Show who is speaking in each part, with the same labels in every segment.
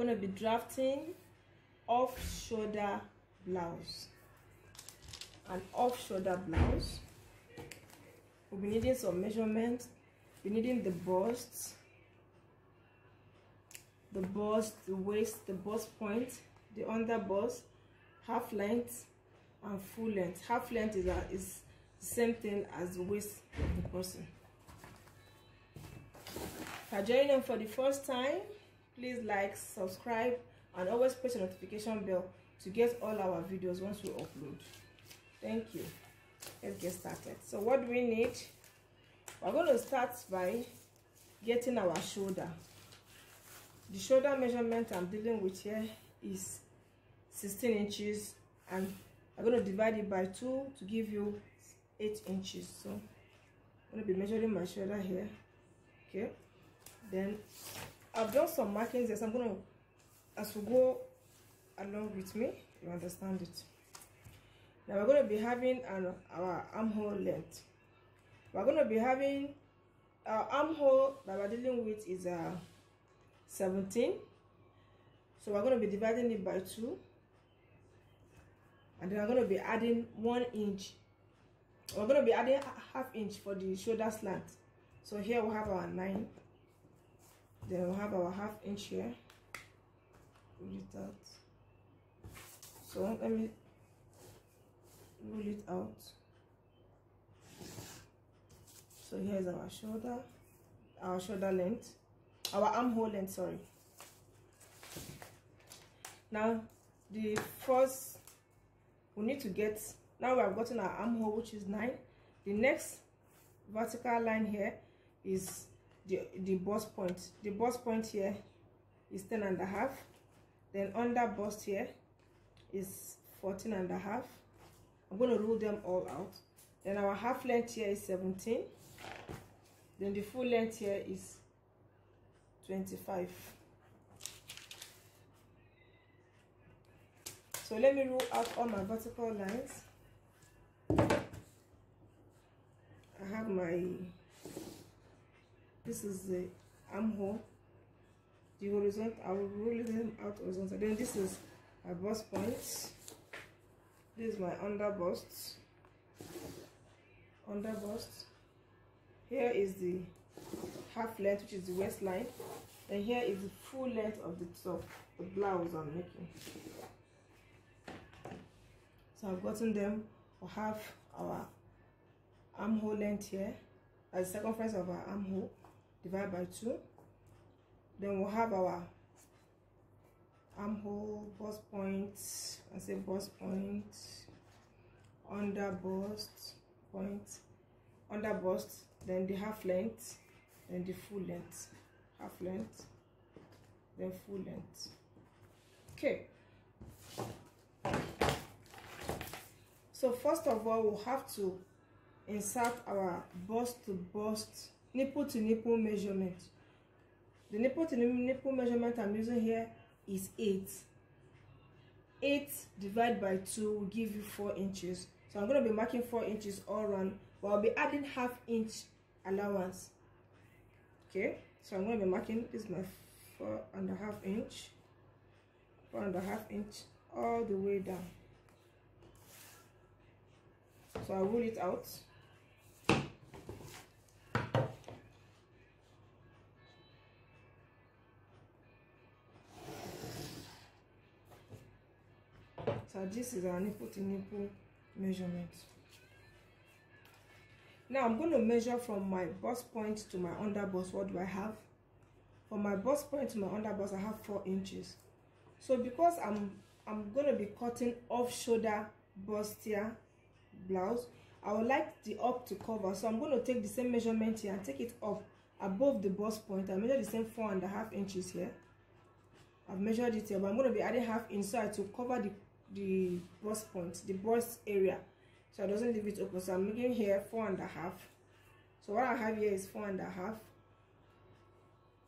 Speaker 1: going to be drafting off shoulder blouse. An off shoulder blouse. We'll be needing some measurements. We're needing the bust. The bust the waist the bust point the under bust half length and full length. Half length is a, is the same thing as the waist of the person. If you're joining for the first time please like subscribe and always press the notification bell to get all our videos once we upload. Thank you. Let's get started. So what do we need? We're going to start by getting our shoulder. The shoulder measurement i'm dealing with here is 16 inches and i'm going to divide it by two to give you eight inches. So i'm going to be measuring my shoulder here okay? Then i've done some markings there so i'm to as we go along with me you understand it. Now we're to be having an, our armhole length. We're to be having our armhole that we're dealing with is uh, 17 so we're to be dividing it by 2 and then I'm to be adding 1 inch. We're to be adding half inch for the shoulder slant. So here we have our 9 then we'll have our half inch here. Roll it out. So let me roll it out. So here's our shoulder. Our shoulder length. Our armhole length sorry. Now the first we need to get now we have gotten our armhole which is 9 the next vertical line here is the bust point the bust point here is 10 and a half then under bust here is 14 and a half. I'm going to rule them all out. Then our half length here is 17 then the full length here is 25 so let me rule out all my vertical lines. I have my this is the armhole the horizontal i will roll them out horizontal. Then this is my bust point. This is my under bust under bust here is the half length which is the waistline and here is the full length of the top the blouse i'm making. So i've gotten them for half our armhole length here. As circumference of our armhole divided by 2 then we'll have our armhole bust point i say bust point under bust point under bust then the half length then the full length half length then full length. Okay. So first of all we'll have to insert our bust to bust nipple to nipple measurement. The nipple to nipple measurement i'm using here is 8 8 divided by 2 will give you 4 inches. So i'm going to be marking 4 inches all around but i'll be adding half inch allowance. Okay? So i'm going to be marking this is my four and a half inch. Four and a half inch all the way down. So i roll it out so this is our nipple to nipple measurement. Now i'm going to measure from my bust point to my under bust what do i have? From my bust point to my under bust i have four inches. So because i'm i'm going to be cutting off shoulder bustier blouse i would like the up to cover. So i'm going to take the same measurement here and take it up above the bust point. I measure the same four and a half inches here. I've measured it here but i'm going to be adding half inside to cover the the bust point the bust area. So it doesn't leave it open. So i'm making here four and a half. So what i have here is four and a half.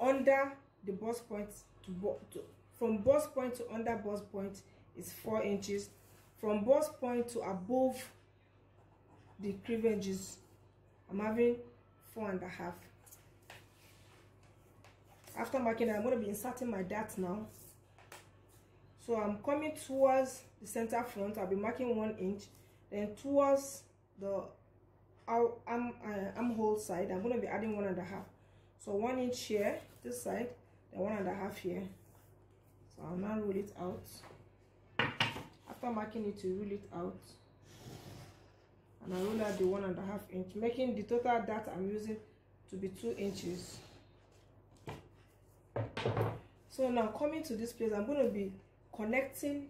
Speaker 1: Under the bust point to, to from bust point to under bust point is four inches. From bust point to above the cleavages i'm having four and a half. After marking i'm going to be inserting my dart now so i'm coming towards the center front. I'll be marking one inch. Then towards the arm uh, armhole side i'm going to be adding one and a half. So one inch here this side then one and a half here. So i'll now roll it out. After marking it to roll it out. And i roll out the one and a half inch making the total that i'm using to be two inches. So now coming to this place i'm going to be connecting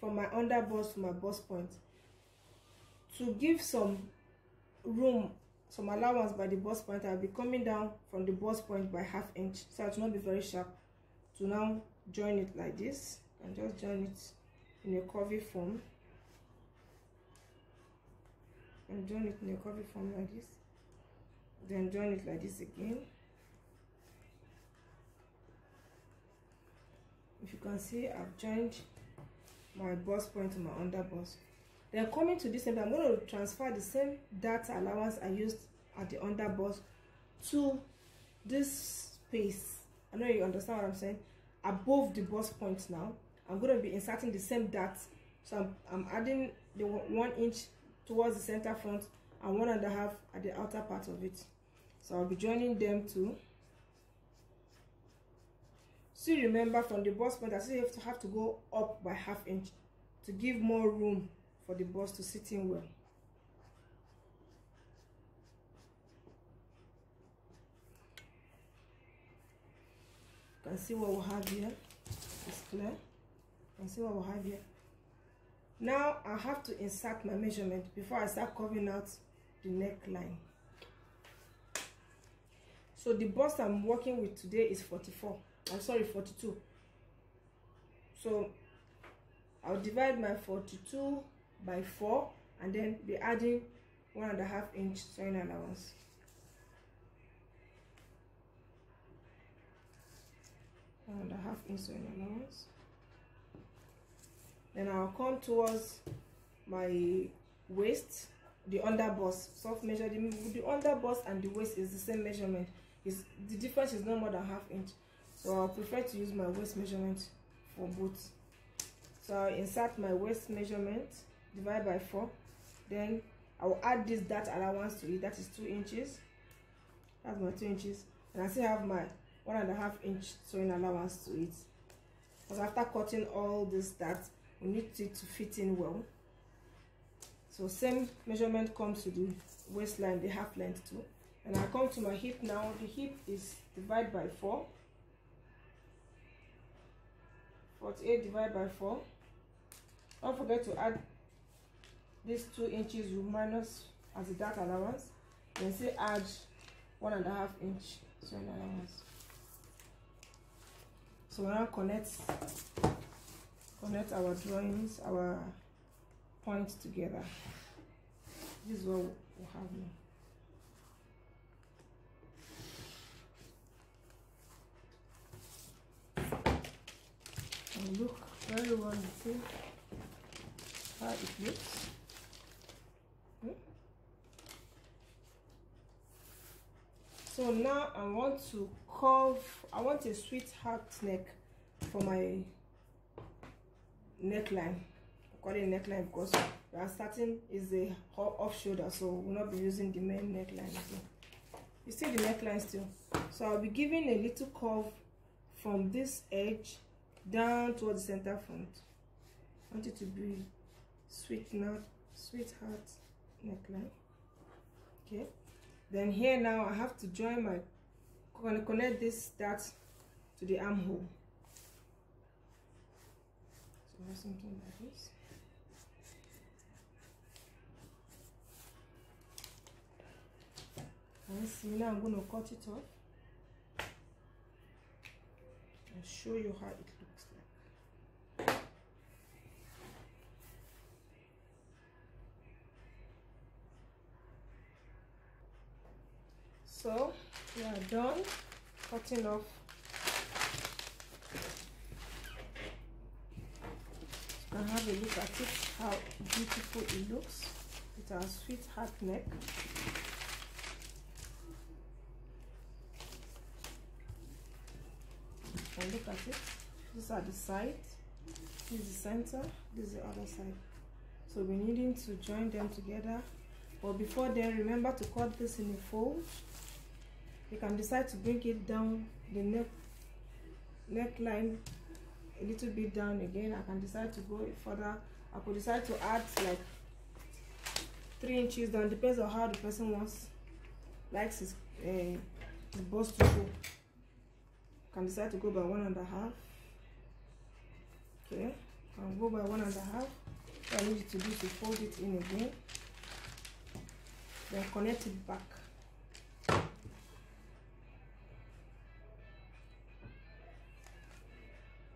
Speaker 1: from my under bust to my bust point to give some room some allowance by the bust point. I'll be coming down from the bust point by half inch so it will not be very sharp to now join it like this and just join it in a curvy form. And join it in a curvy form like this then join it like this again if you can see I've joined my bust point to my under bust then coming to this end I'm going to transfer the same data allowance I used at the under bust to this space. I know you understand what I'm saying. Above the bust point now I'm going to be inserting the same dart so I'm, I'm adding the one inch towards the center front and one and a half at the outer part of it. So I'll be joining them too still remember from the bust point I still have to have to go up by half inch to give more room for the bust to sit in well. You can see what we have here. It's clear. You can see what we have here. Now I have to insert my measurement before I start covering out the neckline so the bust I'm working with today is 44 I'm sorry 42 so I'll divide my 42 by 4 and then be adding one and a half inch sewing allowance. One and a half inch sewing allowance. Then I'll come towards my waist the under bust soft measure the, the under bust and the waist is the same measurement is the difference is no more than half inch. So i prefer to use my waist measurement for both. So i'll insert my waist measurement divide by 4 then i will add this that allowance to it that is two inches. That's my two inches. And i still have my one and a half inch sewing allowance to it. Because after cutting all this that we need it to fit in well. So same measurement comes to the waistline the half length too and i come to my hip now. The hip is divided by 4 48 divided by 4 don't forget to add these two inches you minus as a dart allowance. Then say add one and a half inch sewing allowance. So now connect connect our drawings our points together. This is what we have now look very well see how it looks. Hmm? so now I want to curve I want a sweetheart neck for my neckline. I call it neckline because we are starting is a off shoulder so we'll not be using the main neckline. Again you see the neckline still? So I'll be giving a little curve from this edge down towards the center front. I want it to be sweet not sweetheart neckline. Okay? Then here now I have to join my gonna connect this dart to the armhole. So something like this. And see now? I'm going to cut it off and show you how it looks like so we are done cutting off can have a look at it how beautiful it looks. With our sweetheart neck. And look at it. These are the sides. This is the center. This is the other side. So we're needing to join them together. But before then remember to cut this in a fold you can decide to bring it down the neck neckline a little bit down again. I can decide to go further. I could decide to add like three inches down. Depends on how the person wants likes his uh, his bust to go can decide to go by one and a half. Okay. Can go by one and a half. What i need you to do to fold it in again. Then connect it back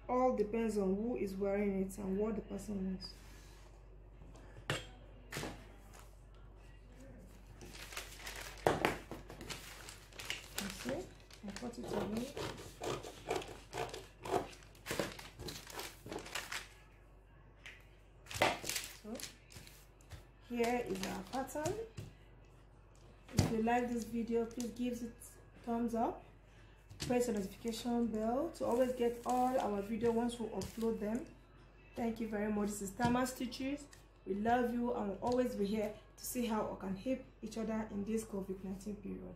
Speaker 1: all depends on who is wearing it and what the person wants. See? I cut it away. So here is our pattern. If you like this video please give it thumbs up press the notification bell to always get all our video once we upload them. Thank you very much this is Tamaar Stitches we love you and we'll always be here to see how we can help each other in this COVID-19 period